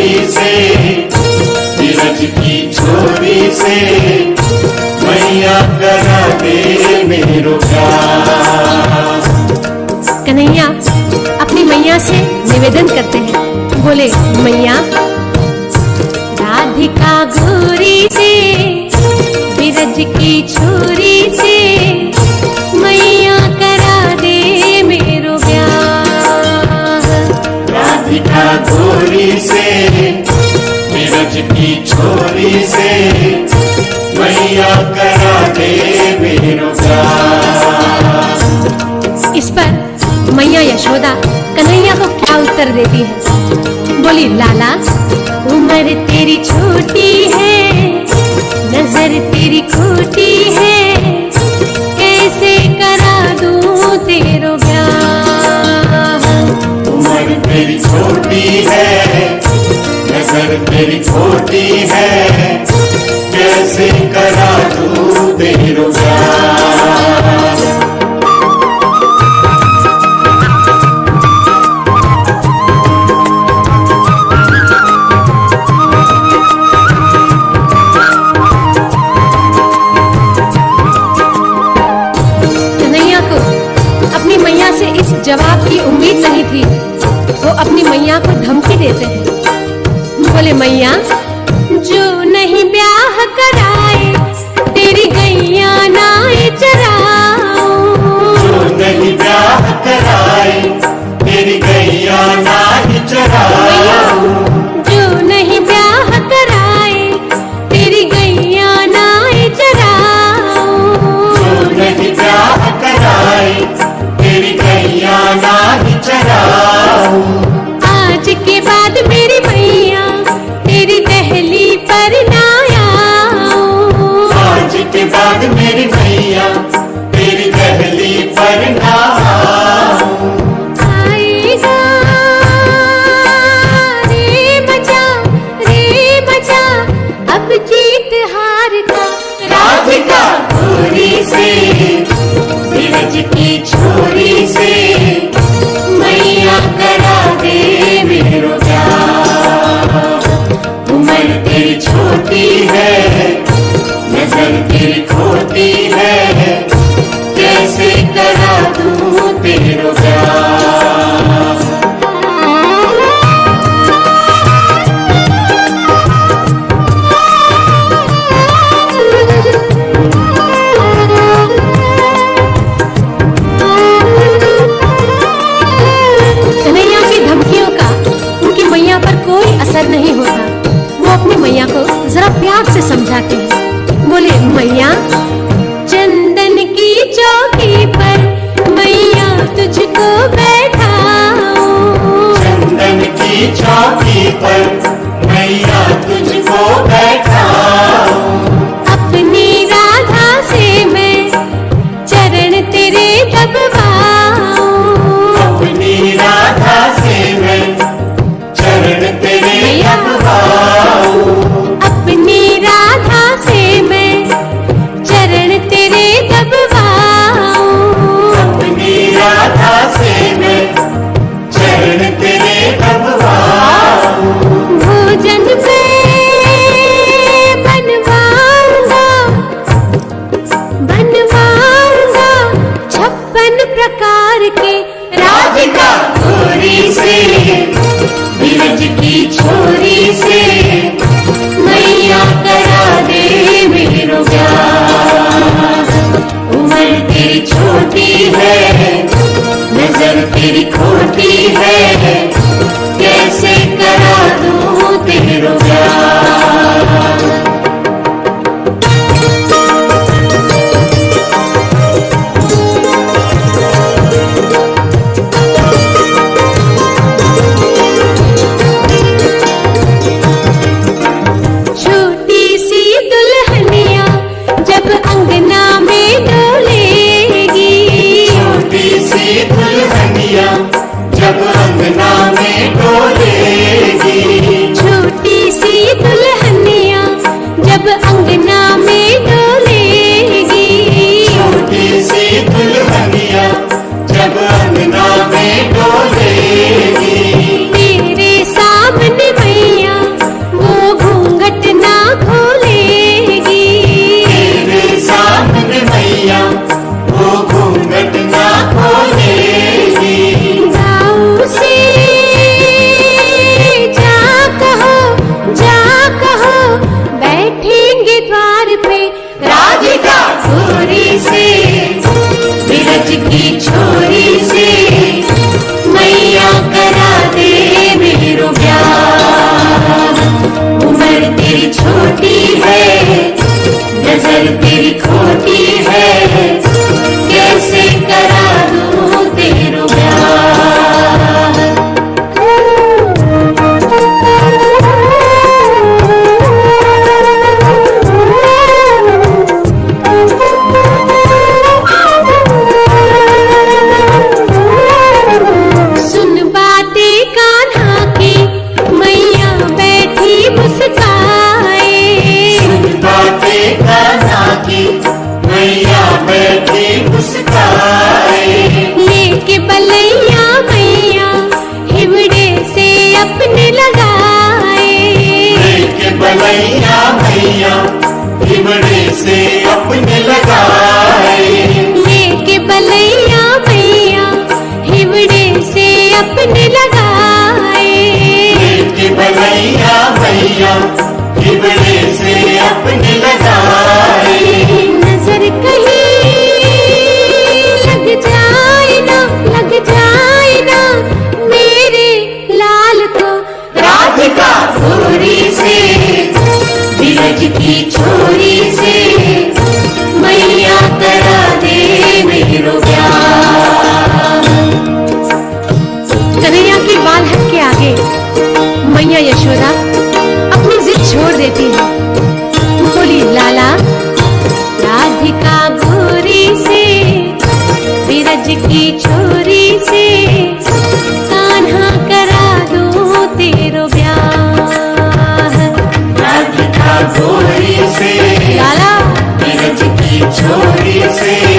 गोरी से नीरज की छोरी से मैया करा दे मेरो कन्हैया, अपनी मैया से निवेदन करते हैं। बोले, मैया गोरी से बीरज की छोरी से, मैया करा दे इस पर मैया यशोदा कन्हैया को क्या उत्तर देती है? बोली, लाला, उम्र तेरी छोटी है, नज़र तेरी खोटी है छोटी है। नज़र तेरी छोटी है। कैसे करा तू इस जवाब की उम्मीद नहीं थी। वो अपनी मैया को धमकी देते हैं। बोले मैया प्यार से समझाते हैं। बोले, मैया, चंदन की चौकी पर मैया तुझको बैठा चंदन की चौकी पर छोरी से, मैया करा दे उम्र तेरी छोटी है, नज़र तेरी खोटी है, कैसे करा दूँ अपने लगाए। की हिबड़े से अपने लगाए। नज़र कहीं लग जाए ना लग जाए ना मेरे लाल को राधिका से। धीरज की छोरी झोली से